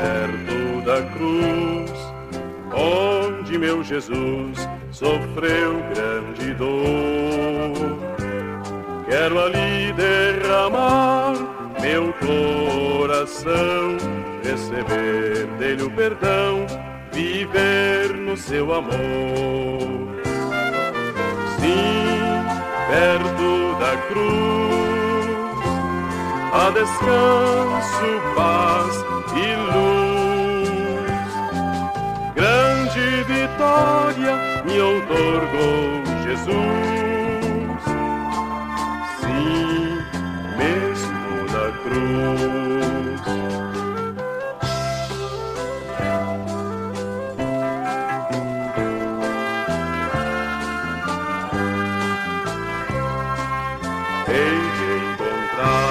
perto da cruz, onde meu Jesus sofreu grande dor. Quero ali derramar meu coração, receber dele o perdão, viver no seu amor. Sim, perto da cruz, há descanso, paz e luz. Grande vitória me outorgou Jesus. Sim, mesmo na cruz. Hei de encontrar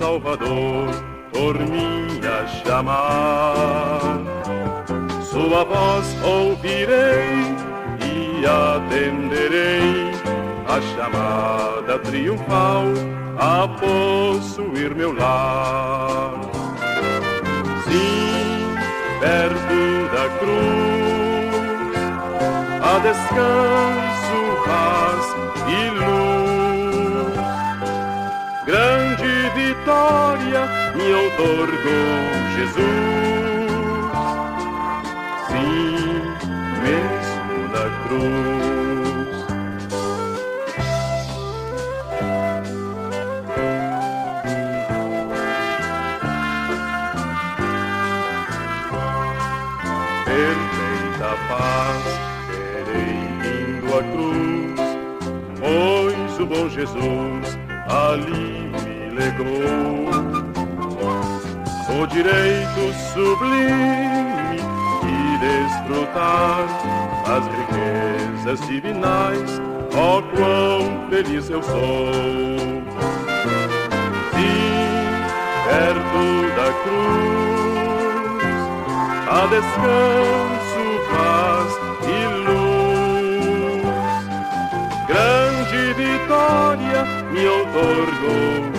Salvador por mim a chamar. Sua voz ouvirei e atenderei a chamada triunfal a possuir meu lar. Sim, perto da cruz, há descanso, paz me outorgou Jesus. Sim, mesmo na cruz. Perfeita paz, terei indo à cruz, pois o bom Jesus ali me legou. O direito sublime e desfrutar as riquezas divinais, ó quão feliz eu sou. Sim, perto da cruz, há descanso, paz e luz. Grande vitória me outorgou